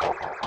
Bye.